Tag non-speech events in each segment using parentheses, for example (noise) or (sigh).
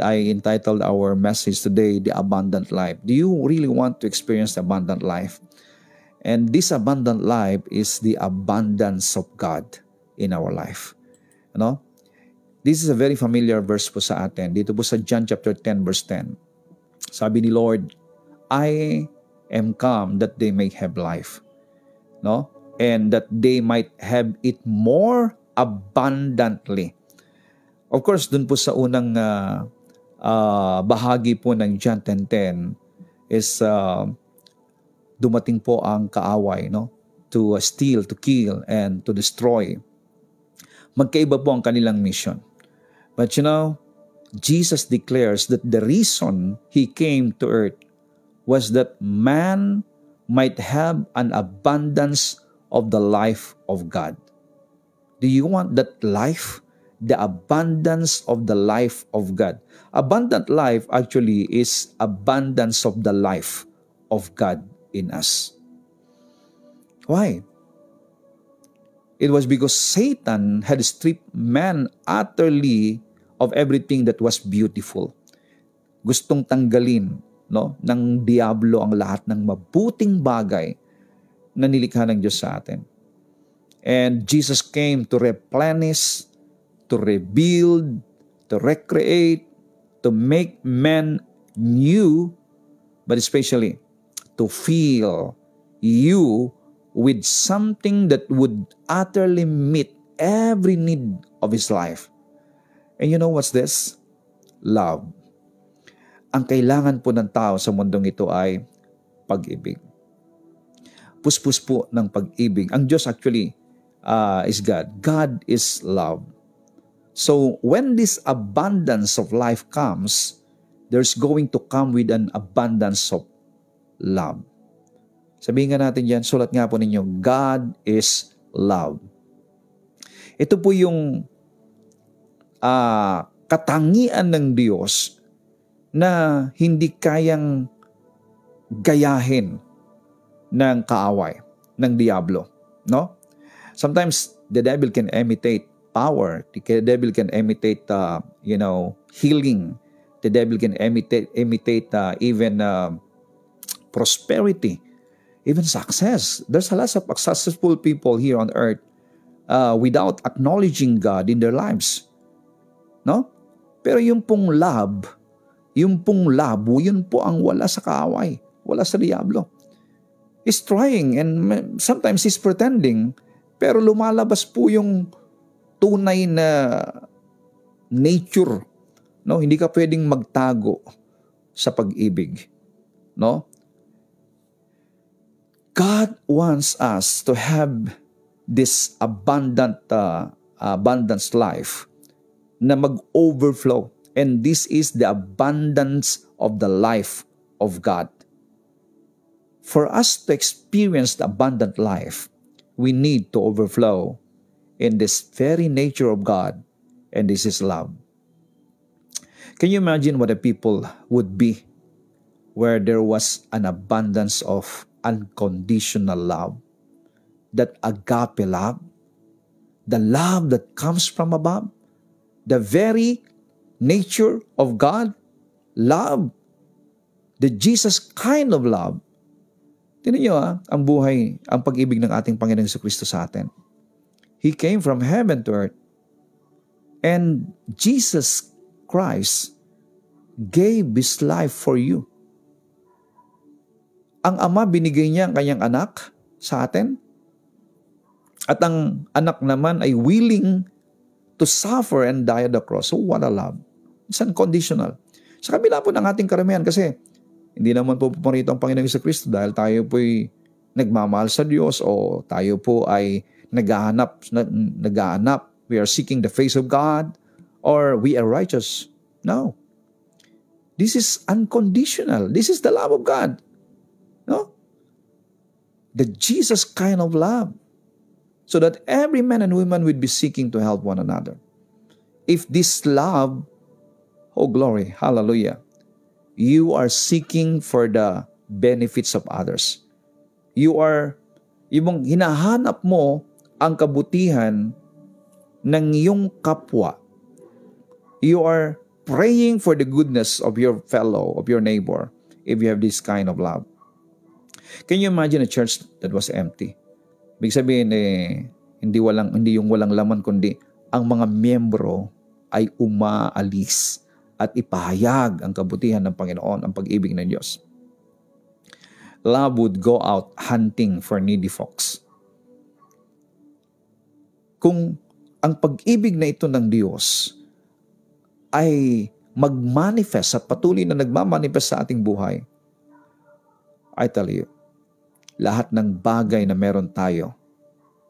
I entitled our message today, The Abundant Life. Do you really want to experience the abundant life? And this abundant life is the abundance of God in our life. Ano? This is a very familiar verse po sa atin. Dito po sa John chapter 10 verse 10. Sabi ni Lord, I am come that they may have life. No? And that they might have it more abundantly. Of course, dun po sa unang uh, uh, bahagi po ng John 10.10 is uh, dumating po ang kaaway no? to uh, steal, to kill, and to destroy. Magkaiba po ang kanilang mission. But you know, Jesus declares that the reason He came to earth was that man might have an abundance of the life of God. Do you want that life? The abundance of the life of God. Abundant life actually is abundance of the life of God in us. Why? It was because Satan had stripped man utterly of everything that was beautiful. Gustong tanggalin no, ng diablo ang lahat ng mabuting bagay na nilikha ng Diyos sa atin. And Jesus came to replenish to rebuild, to recreate, to make men new, but especially to fill you with something that would utterly meet every need of his life. And you know what's this? Love. Ang kailangan po ng tao sa mundong ito ay pag-ibig. Puspus po ng pag-ibig. Ang Diyos actually uh, is God. God is love. So when this abundance of life comes, there's going to come with an abundance of love. Sabihin nga natin yan, sulat nga po ninyo, God is love. Ito po yung uh, katangian ng Diyos na hindi kayang gayahin ng kaaway, ng Diablo. No? Sometimes the devil can imitate power. The devil can imitate, uh, you know, healing. The devil can imitate, imitate uh, even uh, prosperity, even success. There's a lot of successful people here on earth uh, without acknowledging God in their lives. No? Pero yung pong love, yung pong labo, yun po ang wala sa kaaway, wala sa diablo. He's trying and sometimes he's pretending, pero lumalabas po yung tunay na nature. No, hindi ka pwedeng magtago sa pag-ibig. No? God wants us to have this abundant uh, abundance life na mag-overflow and this is the abundance of the life of God. For us to experience the abundant life, we need to overflow in this very nature of God, and this is love. Can you imagine what the people would be where there was an abundance of unconditional love? That agape love, the love that comes from above, the very nature of God, love, the Jesus kind of love. Tinan nyo ah, ang buhay, ang pag-ibig ng ating Panginoon Kristo sa atin. He came from heaven to earth. And Jesus Christ gave His life for you. Ang Ama binigay niya ang kanyang anak sa atin. At ang anak naman ay willing to suffer and die at the cross. So what a love. It's unconditional. Sa kabila po ng ating karamihan kasi hindi naman po pumarito ang Panginoon sa Kristo dahil tayo po'y nagmamahal sa Diyos o tayo po ay naghahanap, naghahanap, we are seeking the face of God, or we are righteous. No. This is unconditional. This is the love of God. No? The Jesus kind of love. So that every man and woman would be seeking to help one another. If this love, oh glory, hallelujah, you are seeking for the benefits of others. You are, yung hinahanap mo ang kabutihan ng iyong kapwa. You are praying for the goodness of your fellow, of your neighbor, if you have this kind of love. Can you imagine a church that was empty? Big sabihin eh, hindi walang hindi yung walang laman kundi ang mga miyembro ay umaalis at ipahayag ang kabutihan ng Panginoon, ang pag-ibig ng Diyos. Love would go out hunting for needy folks. Kung ang pag-ibig na ito ng Diyos ay mag-manifest at patuloy na nagmamanifest sa ating buhay, I tell you, lahat ng bagay na meron tayo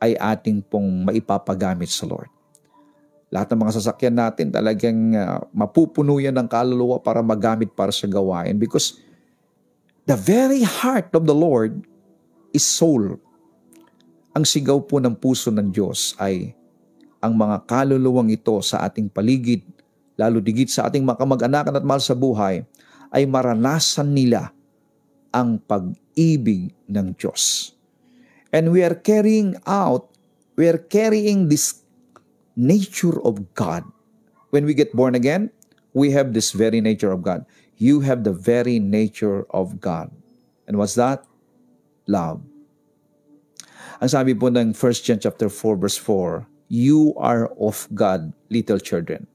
ay ating pong maipapagamit sa Lord. Lahat ng mga sasakyan natin talagang uh, mapupuno yan ng kaluluwa para magamit para sa gawain because the very heart of the Lord is soul. Ang sigaw po ng puso ng Diyos ay ang mga kaluluwang ito sa ating paligid, lalo digit sa ating makamag-anakan at mahal sa buhay, ay maranasan nila ang pag-ibig ng Diyos. And we are carrying out, we are carrying this nature of God. When we get born again, we have this very nature of God. You have the very nature of God. And what's that? Love. Ang sabi po ng 1 John chapter 4 verse 4, you are of God, little children.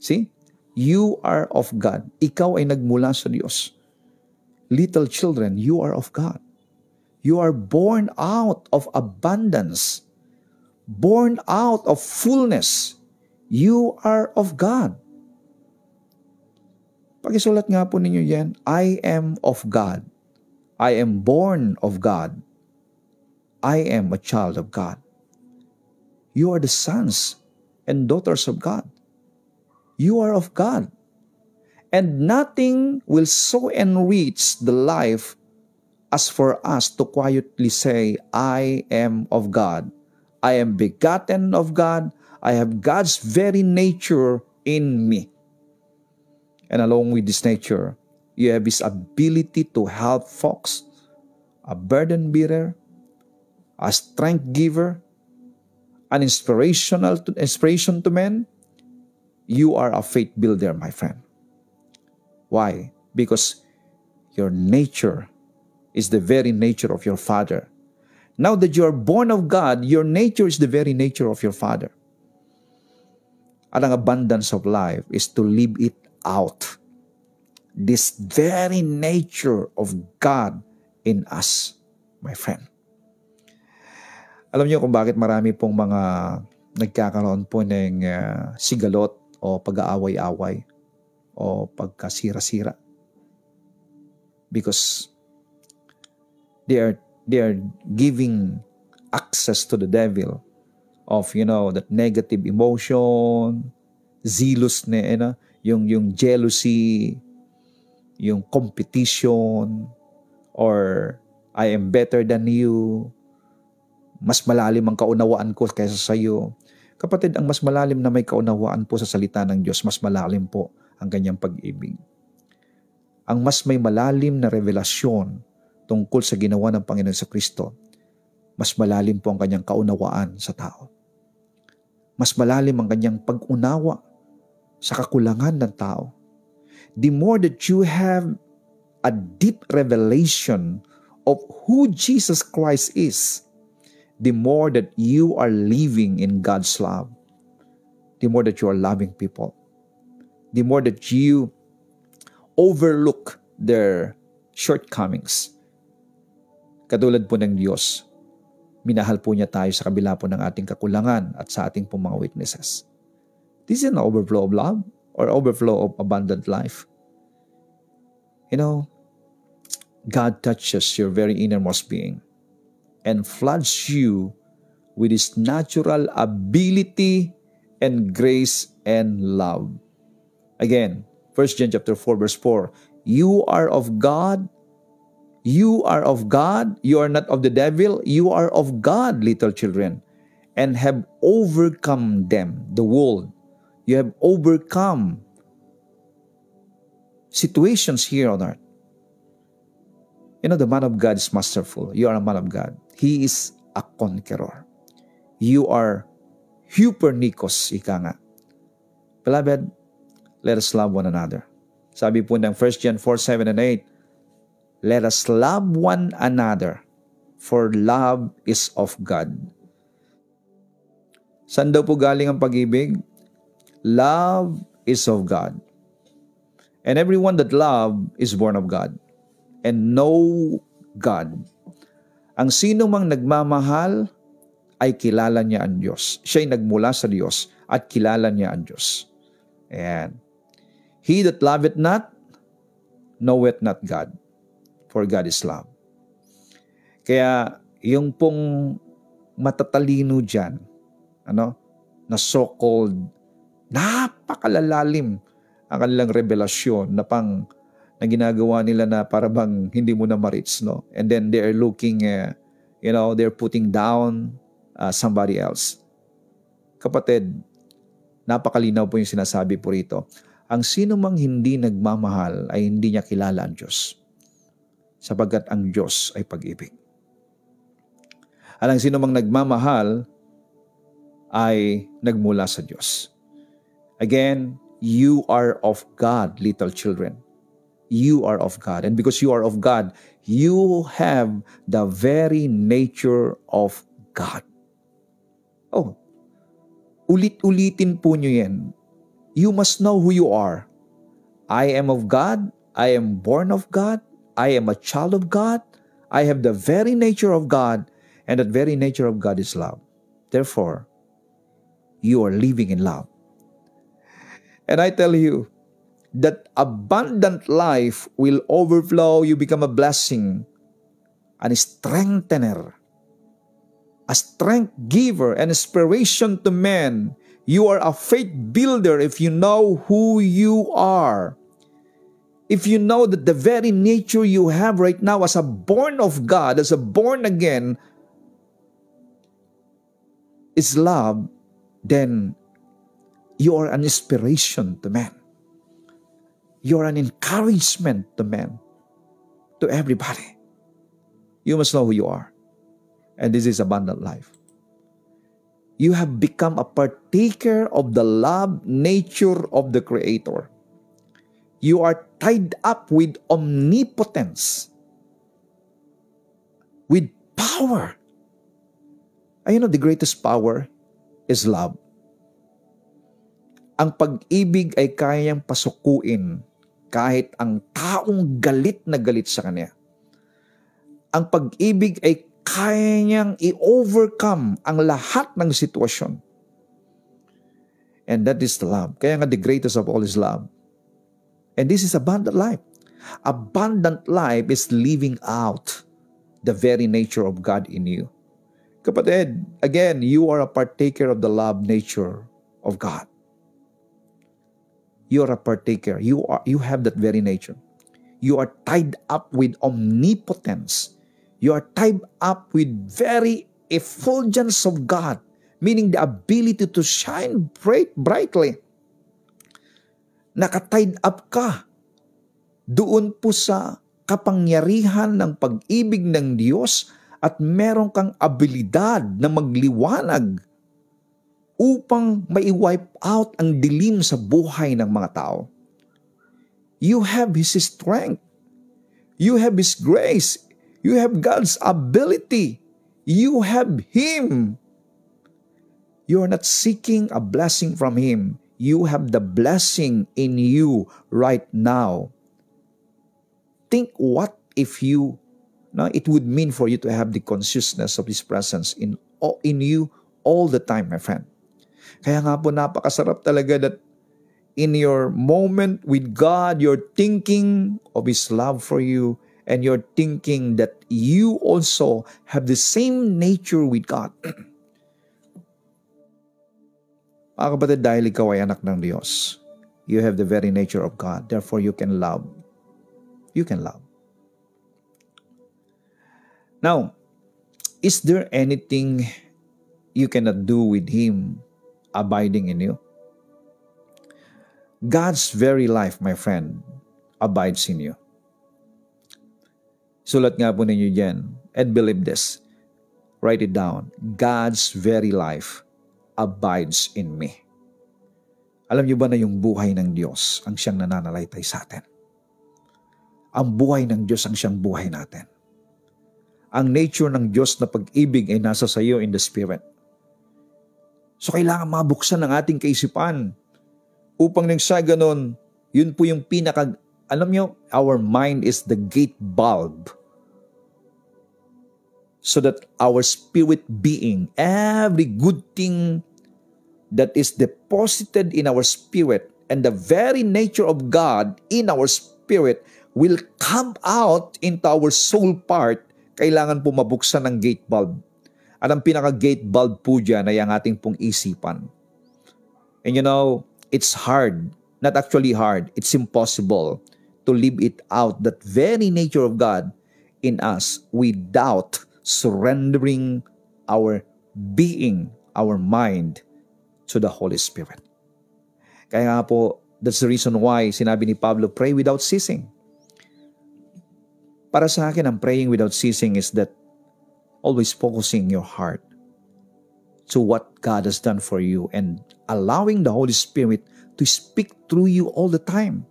See? You are of God. Ikaw ay nagmula sa Diyos. Little children, you are of God. You are born out of abundance born out of fullness. You are of God. Pakisulat nga po ninyo yan, I am of God. I am born of God. I am a child of God. You are the sons and daughters of God. You are of God. And nothing will so enrich the life as for us to quietly say, I am of God I am begotten of God. I have God's very nature in me. And along with this nature, you have His ability to help folks, a burden bearer, a strength giver, an inspirational to, inspiration to men. You are a faith builder, my friend. Why? Because your nature is the very nature of your Father Now that you are born of God, your nature is the very nature of your Father. At ang abundance of life is to live it out. This very nature of God in us, my friend. Alam niyo kung bakit marami pong mga nagkakaroon po ng uh, sigalot o pag-aaway-away o pagkasira-sira. Because they are they are giving access to the devil of you know that negative emotion zealous na you know, yung yung jealousy yung competition or I am better than you mas malalim ang kaunawaan ko kaysa sa iyo kapatid ang mas malalim na may kaunawaan po sa salita ng Diyos mas malalim po ang kanyang pag-ibig ang mas may malalim na revelasyon tungkol sa ginawa ng Panginoon sa Kristo, mas malalim po ang kanyang kaunawaan sa tao. Mas malalim ang kanyang pag-unawa sa kakulangan ng tao. The more that you have a deep revelation of who Jesus Christ is, the more that you are living in God's love, the more that you are loving people, the more that you overlook their shortcomings, Katulad po ng Diyos, minahal po niya tayo sa kabila po ng ating kakulangan at sa ating pong mga weaknesses. This is an overflow of love or overflow of abundant life. You know, God touches your very innermost being and floods you with His natural ability and grace and love. Again, 1 John chapter 4 verse 4, You are of God You are of God, you are not of the devil, you are of God, little children, and have overcome them, the world. You have overcome situations here on earth. You know, the man of God is masterful. You are a man of God. He is a conqueror. You are Hupernikos, ika nga. Beloved, let us love one another. Sabi po ng 1 John 4, 7 and 8, Let us love one another, for love is of God. Saan daw po galing ang pag-ibig? Love is of God. And everyone that love is born of God and know God. Ang sino mang nagmamahal ay kilala niya ang Diyos. Siya'y nagmula sa Diyos at kilala niya ang Diyos. Ayan. He that loveth not, knoweth not God, for God is love. Kaya yung pong matatalino dyan, ano, na so-called napakalalalim ang kanilang revelasyon na pang na ginagawa nila na para bang hindi mo na ma-reach, no? And then they are looking, uh, you know, they're putting down uh, somebody else. Kapatid, napakalinaw po yung sinasabi po rito ang sino mang hindi nagmamahal ay hindi niya kilala ang Diyos. Sapagat ang Diyos ay pag-ibig. At ang sino mang nagmamahal ay nagmula sa Diyos. Again, you are of God, little children. You are of God. And because you are of God, you have the very nature of God. Oh, ulit-ulitin po nyo yan you must know who you are. I am of God. I am born of God. I am a child of God. I have the very nature of God, and that very nature of God is love. Therefore, you are living in love. And I tell you that abundant life will overflow. You become a blessing, a strengthener, a strength giver, an inspiration to men You are a faith builder if you know who you are. If you know that the very nature you have right now as a born of God, as a born again, is love, then you are an inspiration to men. You are an encouragement to men, to everybody. You must know who you are. And this is abundant life you have become a partaker of the love nature of the Creator. You are tied up with omnipotence, with power. Ayun know, the greatest power is love. Ang pag-ibig ay kayang pasukuin kahit ang taong galit na galit sa kanya. Ang pag-ibig ay kaya niyang i-overcome ang lahat ng sitwasyon. And that is love. Kaya nga the greatest of all is love. And this is abundant life. Abundant life is living out the very nature of God in you. Kapatid, again, you are a partaker of the love nature of God. You are a partaker. You are you have that very nature. You are tied up with omnipotence You are tied up with very effulgence of God, meaning the ability to shine bright, brightly. Nakatied up ka doon po sa kapangyarihan ng pag-ibig ng Diyos at meron kang abilidad na magliwanag upang mai-wipe out ang dilim sa buhay ng mga tao. You have His strength. You have His grace. You have God's ability. You have Him. You are not seeking a blessing from Him. You have the blessing in you right now. Think what if you, no, it would mean for you to have the consciousness of His presence in, in you all the time, my friend. Kaya nga po napakasarap talaga that in your moment with God, you're thinking of His love for you, and you're thinking that you also have the same nature with God. (clears throat) Mga kapatid, dahil ikaw ay anak ng Diyos, you have the very nature of God. Therefore, you can love. You can love. Now, is there anything you cannot do with Him abiding in you? God's very life, my friend, abides in you. Sulat nga po ninyo dyan. And believe this. Write it down. God's very life abides in me. Alam niyo ba na yung buhay ng Diyos ang siyang nananalaytay sa atin? Ang buhay ng Diyos ang siyang buhay natin. Ang nature ng Diyos na pag-ibig ay nasa sa iyo in the Spirit. So kailangan mabuksan ang ating kaisipan upang nang sa ganon, yun po yung pinaka, alam nyo, our mind is the gate bulb so that our spirit being, every good thing that is deposited in our spirit and the very nature of God in our spirit will come out into our soul part, kailangan po mabuksan ng gate bulb. At ang pinaka-gate bulb po dyan ay ang ating pong isipan. And you know, it's hard, not actually hard, it's impossible to live it out, that very nature of God in us without surrendering our being, our mind to the Holy Spirit. Kaya nga po, that's the reason why sinabi ni Pablo, pray without ceasing. Para sa akin, ang praying without ceasing is that always focusing your heart to what God has done for you and allowing the Holy Spirit to speak through you all the time.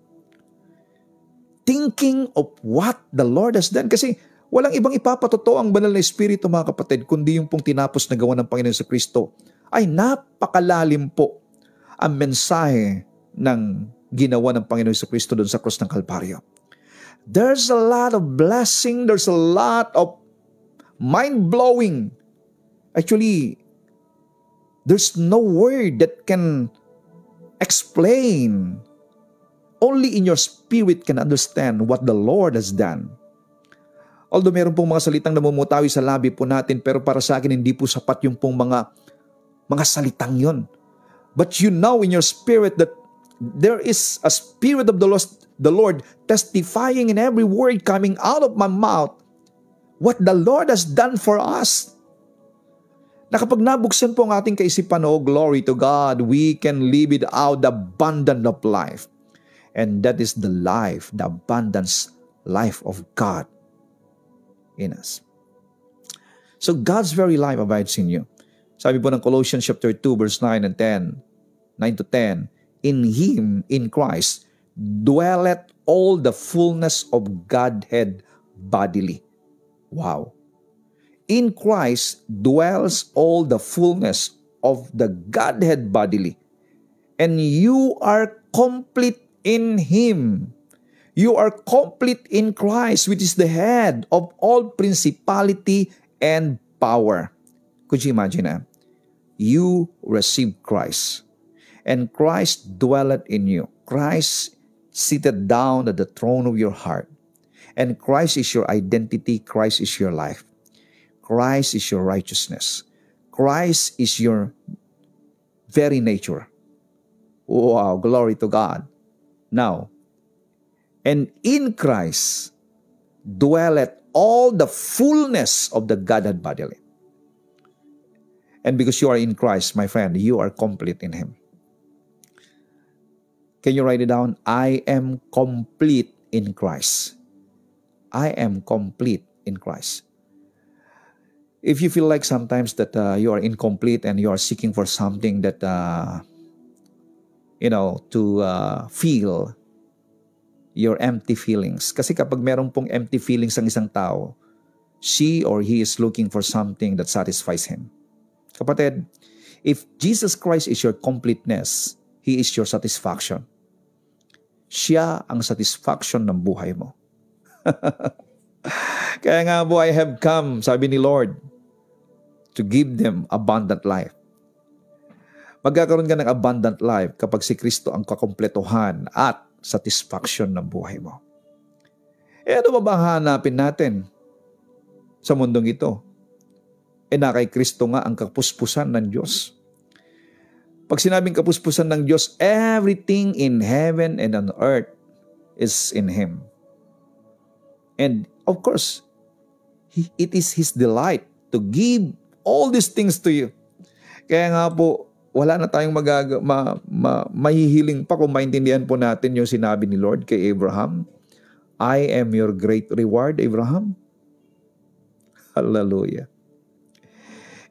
Thinking of what the Lord has done. Kasi walang ibang ipapatotoo ang banal na Espiritu mga kapatid kundi yung pong tinapos na gawa ng Panginoon sa Kristo ay napakalalim po ang mensahe ng ginawa ng Panginoon sa Kristo doon sa krus ng Kalbaryo. There's a lot of blessing, there's a lot of mind-blowing. Actually, there's no word that can explain. Only in your spirit can understand what the Lord has done. Although meron pong mga salitang namumutawi sa labi po natin, pero para sa akin hindi po sapat yung pong mga mga salitang yon. But you know in your spirit that there is a spirit of the Lord, the Lord testifying in every word coming out of my mouth what the Lord has done for us. Na kapag nabuksan po ang ating kaisipan, oh glory to God, we can live it out the abundant of life. And that is the life, the abundance life of God in us. So God's very life abides in you. Sabi po ng Colossians chapter 2 verse 9 and 10, 9 to 10, In Him, in Christ, dwelleth all the fullness of Godhead bodily. Wow. In Christ dwells all the fullness of the Godhead bodily. And you are complete in Him. You are complete in Christ, which is the head of all principality and power. Could you imagine that? You receive Christ, and Christ dwelleth in you. Christ seated down at the throne of your heart. And Christ is your identity, Christ is your life. Christ is your righteousness. Christ is your very nature. Wow, glory to God. Now, and in Christ dwelleth all the fullness of the Godhead bodily. And because you are in Christ, my friend, you are complete in Him. Can you write it down? I am complete in Christ. I am complete in Christ. If you feel like sometimes that uh, you are incomplete and you are seeking for something that, uh, you know, to uh, feel your empty feelings. Kasi kapag meron pong empty feelings ang isang tao, she or he is looking for something that satisfies him. Kapatid, if Jesus Christ is your completeness, He is your satisfaction. Siya ang satisfaction ng buhay mo. (laughs) Kaya nga po, I have come, sabi ni Lord, to give them abundant life. Magkakaroon ka ng abundant life kapag si Kristo ang kakompletohan at satisfaction ng buhay mo. Eh ano ba ba hanapin natin sa mundong ito? eh na kay Kristo nga ang kapuspusan ng Diyos. Pag sinabing kapuspusan ng Diyos, everything in heaven and on earth is in Him. And of course, it is His delight to give all these things to you. Kaya nga po, wala na tayong magaga, ma, ma, mahihiling pa kung maintindihan po natin yung sinabi ni Lord kay Abraham. I am your great reward, Abraham. Hallelujah.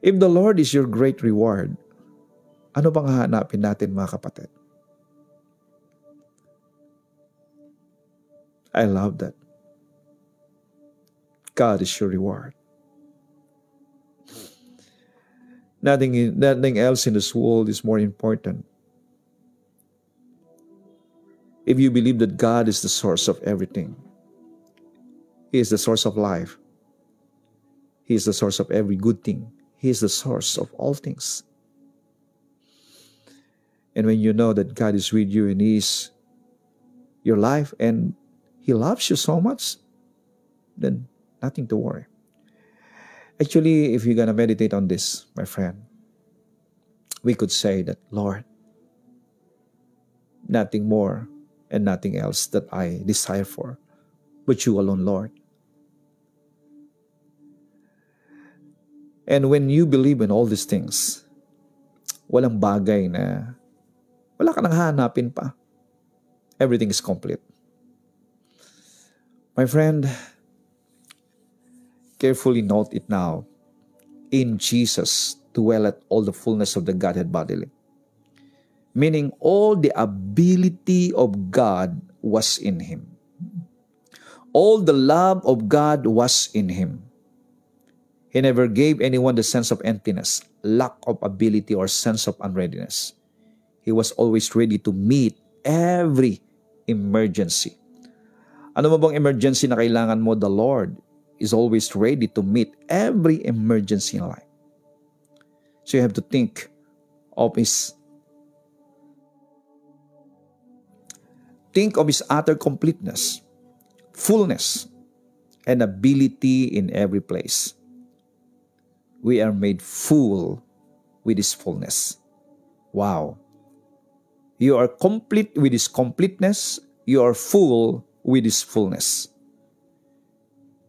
If the Lord is your great reward, ano bang hahanapin natin mga kapatid? I love that. God is your reward. Nothing, nothing else in this world is more important. If you believe that God is the source of everything, He is the source of life, He is the source of every good thing, He is the source of all things. And when you know that God is with you and He is your life and He loves you so much, then nothing to worry. Actually, if you're to meditate on this, my friend, we could say that, Lord, nothing more and nothing else that I desire for, but you alone, Lord. And when you believe in all these things, walang bagay na wala ka nang hanapin pa. Everything is complete. My friend, carefully note it now. In Jesus dwelleth all the fullness of the Godhead bodily. Meaning all the ability of God was in him. All the love of God was in him. He never gave anyone the sense of emptiness, lack of ability, or sense of unreadiness. He was always ready to meet every emergency. Ano mo bang emergency na kailangan mo? The Lord is always ready to meet every emergency in life. So you have to think of His think of His utter completeness, fullness, and ability in every place. We are made full with His fullness. Wow. You are complete with His completeness. You are full with His fullness.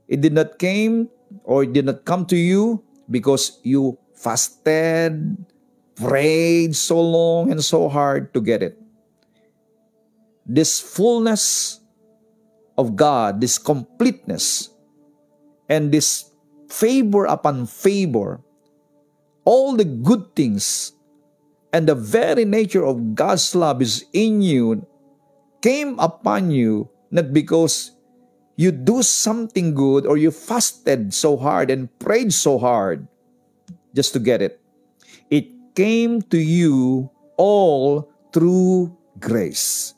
It did not came or it did not come to you because you fasted, prayed so long and so hard to get it. This fullness of God, this completeness, and this favor upon favor, all the good things and the very nature of God's love is in you, came upon you not because you do something good or you fasted so hard and prayed so hard just to get it. It came to you all through grace.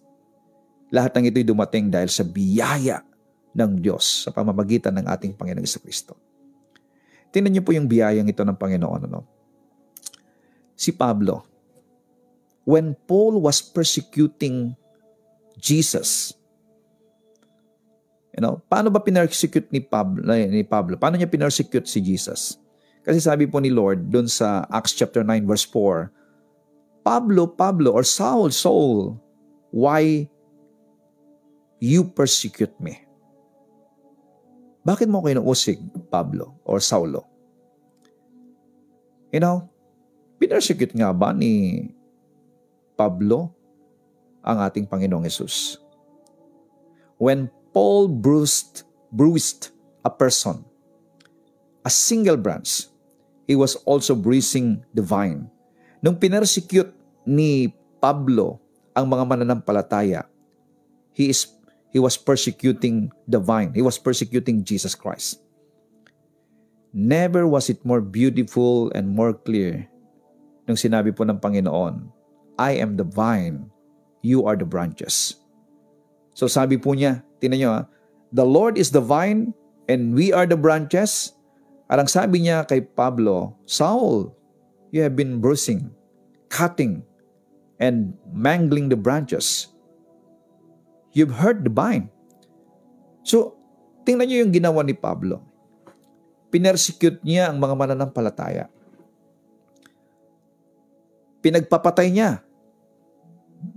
Lahat ng ito'y dumating dahil sa biyaya ng Diyos sa pamamagitan ng ating Panginoong Kristo. Tingnan niyo po yung biyayang ito ng Panginoon. Ano? Si Pablo, when Paul was persecuting Jesus, You know, paano ba pinersecute ni Pablo, ni Pablo? Paano niya pinersecute si Jesus? Kasi sabi po ni Lord doon sa Acts chapter 9 verse 4, Pablo, Pablo, or Saul, Saul, why you persecute me? Bakit mo ko inuusig, Pablo or Saulo? You know, pinersecute nga ba ni Pablo ang ating Panginoong Yesus? When Paul bruised, bruised a person, a single branch. He was also bruising the vine. Nung pinersecute ni Pablo ang mga mananampalataya, he is he was persecuting the vine. He was persecuting Jesus Christ. Never was it more beautiful and more clear nung sinabi po ng Panginoon, I am the vine, you are the branches. So sabi po niya, Tingnan nyo ha. The Lord is the vine and we are the branches. At ang sabi niya kay Pablo, Saul, you have been bruising, cutting, and mangling the branches. You've hurt the vine. So, tingnan niyo yung ginawa ni Pablo. Pinersecute niya ang mga mananampalataya. Pinagpapatay niya.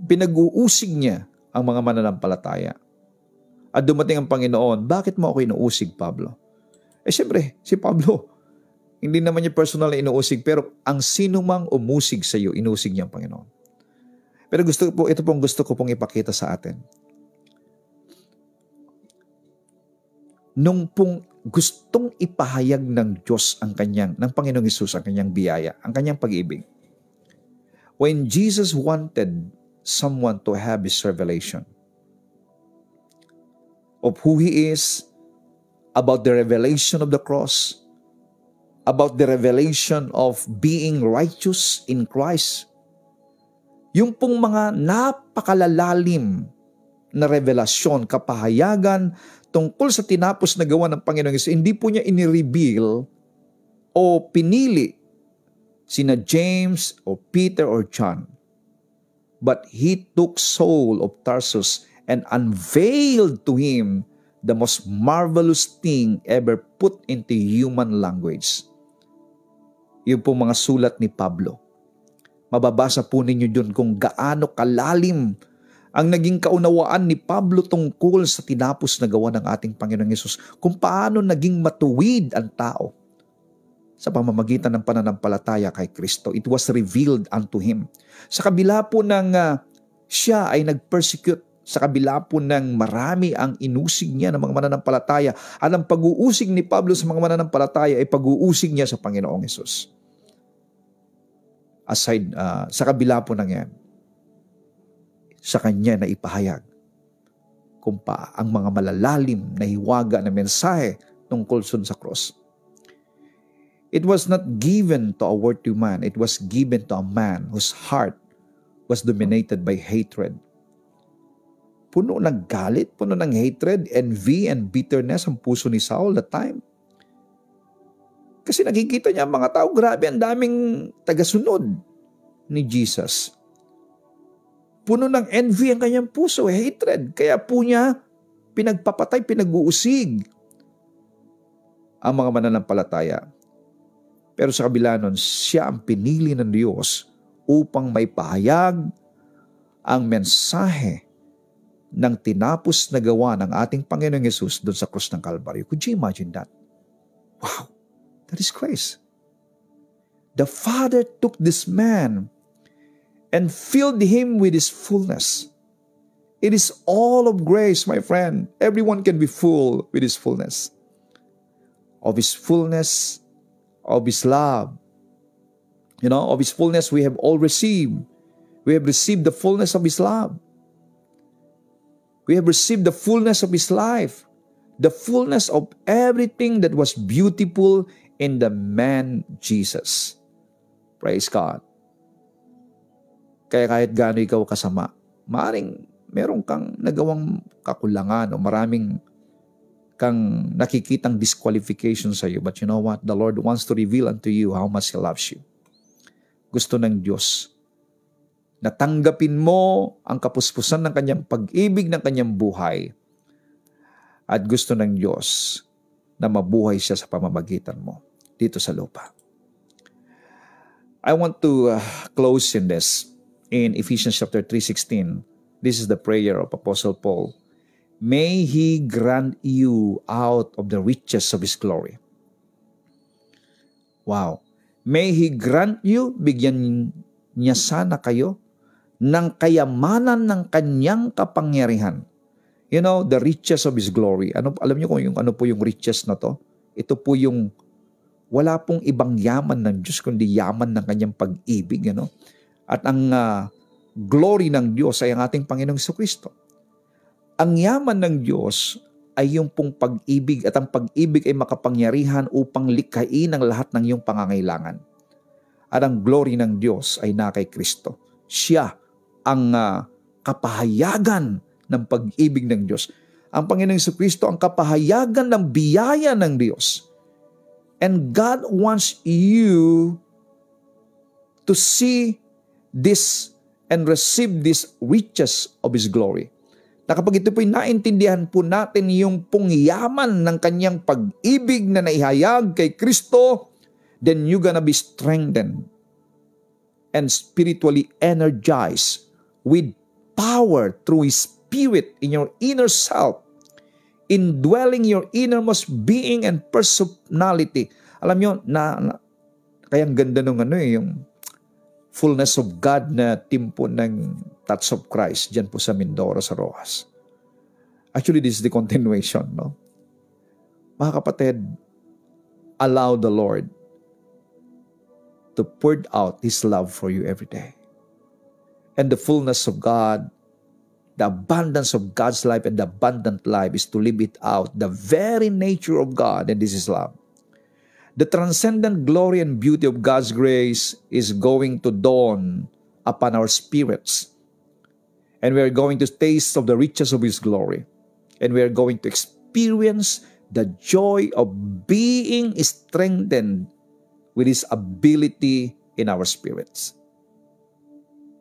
Pinag-uusig niya ang mga mananampalataya at dumating ang Panginoon, bakit mo ako inuusig, Pablo? Eh siyempre, si Pablo, hindi naman niya personal na inuusig, pero ang sino mang umusig sa iyo, inuusig niya ang Panginoon. Pero gusto po, ito pong gusto ko pong ipakita sa atin. Nung pong gustong ipahayag ng Diyos ang kanyang, ng Panginoong Isus ang kanyang biyaya, ang kanyang pag-ibig. When Jesus wanted someone to have his revelation, of who He is, about the revelation of the cross, about the revelation of being righteous in Christ. Yung pong mga napakalalalim na revelasyon, kapahayagan tungkol sa tinapos na gawa ng Panginoong Yesus, hindi po niya inireveal o pinili sina James o Peter or John. But he took Saul of Tarsus and unveiled to him the most marvelous thing ever put into human language. Yung po mga sulat ni Pablo. Mababasa po ninyo dun kung gaano kalalim ang naging kaunawaan ni Pablo tungkol sa tinapos na gawa ng ating Panginoong Yesus, kung paano naging matuwid ang tao sa pamamagitan ng pananampalataya kay Kristo. It was revealed unto him. Sa kabila po ng uh, siya ay nag-persecute sa kabila po ng marami ang inusig niya ng mga mananampalataya at ang pag-uusig ni Pablo sa mga mananampalataya ay pag-uusig niya sa Panginoong Yesus. Aside, uh, sa kabila po ng yan, sa kanya na ipahayag kung pa ang mga malalalim na hiwaga na mensahe tungkol sun sa cross. It was not given to a worthy man. It was given to a man whose heart was dominated by hatred. Puno ng galit, puno ng hatred, envy, and bitterness ang puso ni Saul that time. Kasi nakikita niya mga tao, grabe, ang daming tagasunod ni Jesus. Puno ng envy ang kanyang puso, hatred. Kaya po niya pinagpapatay, pinag-uusig ang mga mananampalataya. Pero sa kabila nun, siya ang pinili ng Diyos upang may pahayag ang mensahe ng tinapos na gawa ng ating Panginoong Yesus doon sa krus ng Kalbaryo. Could you imagine that? Wow, that is grace. The Father took this man and filled him with his fullness. It is all of grace, my friend. Everyone can be full with his fullness. Of his fullness, of his love. You know, of his fullness we have all received. We have received the fullness of his love. We have received the fullness of his life, the fullness of everything that was beautiful in the man Jesus. Praise God. Kaya kahit gaano ikaw kasama, maaring meron kang nagawang kakulangan o maraming kang nakikitang disqualification sa iyo. But you know what? The Lord wants to reveal unto you how much He loves you. Gusto ng Diyos na tanggapin mo ang kapuspusan ng kanyang pag-ibig ng kanyang buhay at gusto ng Diyos na mabuhay siya sa pamamagitan mo dito sa lupa. I want to uh, close in this in Ephesians chapter 3:16. This is the prayer of Apostle Paul. May he grant you out of the riches of his glory. Wow. May he grant you, bigyan niya sana kayo ng kayamanan ng kanyang kapangyarihan. You know, the riches of His glory. Ano, alam niyo kung yung, ano po yung riches na to? Ito po yung wala pong ibang yaman ng Diyos kundi yaman ng kanyang pag-ibig. Ano? At ang uh, glory ng Diyos ay ang ating Panginoong Kristo. Ang yaman ng Diyos ay yung pong pag-ibig at ang pag-ibig ay makapangyarihan upang likhain ang lahat ng iyong pangangailangan. At ang glory ng Diyos ay na kay Kristo. Siya ang uh, kapahayagan ng pag-ibig ng Diyos. Ang Panginoong Kristo ang kapahayagan ng biyaya ng Diyos. And God wants you to see this and receive these riches of His glory. Na kapag ito po'y naintindihan po natin yung pong yaman ng kanyang pag-ibig na naihayag kay Kristo, then you're gonna be strengthened and spiritually energized with power through His Spirit in your inner self, indwelling your innermost being and personality. Alam nyo, na, na kaya ang ganda nung ano eh, yung fullness of God na timpo ng Touch of Christ dyan po sa Mindoro, sa Rojas. Actually, this is the continuation, no? Mga kapatid, allow the Lord to pour out His love for you every day. And the fullness of God The abundance of God's life and the abundant life is to live it out, the very nature of God, and this is love. The transcendent glory and beauty of God's grace is going to dawn upon our spirits. And we are going to taste of the riches of His glory. And we are going to experience the joy of being strengthened with His ability in our spirits.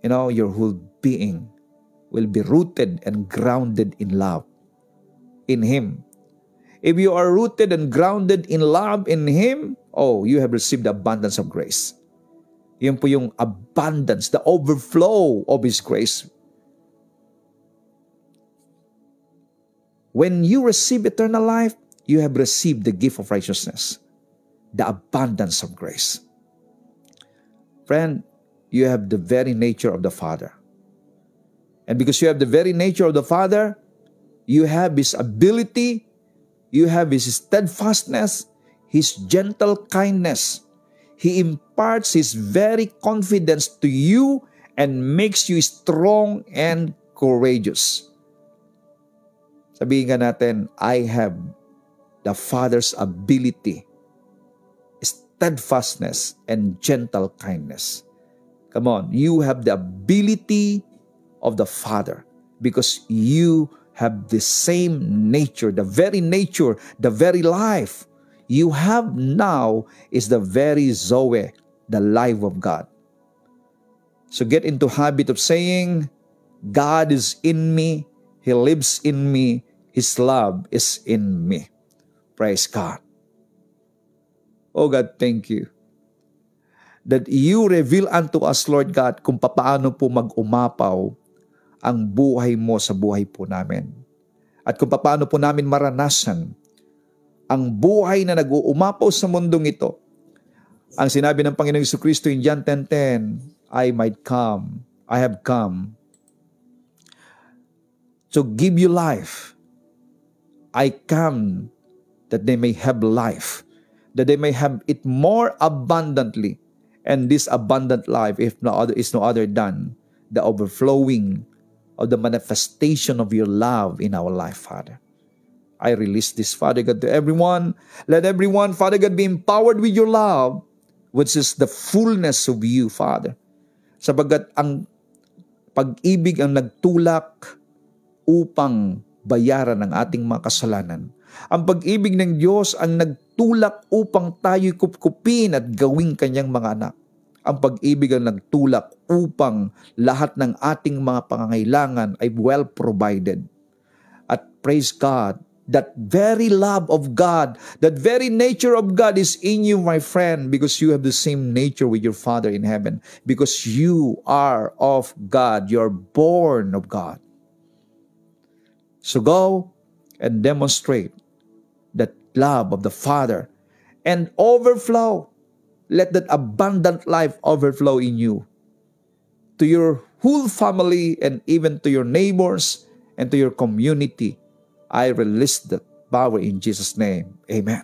You know, your whole being will be rooted and grounded in love in Him. If you are rooted and grounded in love in Him, oh, you have received abundance of grace. Yun po yung abundance, the overflow of His grace. When you receive eternal life, you have received the gift of righteousness, the abundance of grace. Friend, you have the very nature of the Father. And because you have the very nature of the Father, you have His ability, you have His steadfastness, His gentle kindness. He imparts His very confidence to you and makes you strong and courageous. Sabihin ka natin, I have the Father's ability, steadfastness, and gentle kindness. Come on, you have the ability of the Father because you have the same nature, the very nature, the very life you have now is the very Zoe, the life of God. So get into habit of saying, God is in me, He lives in me, His love is in me. Praise God. Oh God, thank you that you reveal unto us, Lord God, kung paano po mag-umapaw ang buhay mo sa buhay po namin. At kung paano po namin maranasan ang buhay na nag-uumapaw sa mundong ito. Ang sinabi ng Panginoong Iso Kristo in John 10.10, I might come, I have come to give you life. I come that they may have life, that they may have it more abundantly. And this abundant life, if no other, is no other than the overflowing of the manifestation of your love in our life, Father. I release this, Father God, to everyone. Let everyone, Father God, be empowered with your love, which is the fullness of you, Father. Sabagat ang pag-ibig ang nagtulak upang bayaran ang ating mga kasalanan. Ang pag-ibig ng Diyos ang nagtulak upang tayo'y kupkupin at gawing kanyang mga anak. Ang pag-ibig ang nagtulak upang lahat ng ating mga pangangailangan ay well provided. At praise God, that very love of God, that very nature of God is in you, my friend, because you have the same nature with your Father in heaven, because you are of God, you're born of God. So go and demonstrate love of the Father and overflow let that abundant life overflow in you to your whole family and even to your neighbors and to your community. I release the power in Jesus' name. Amen.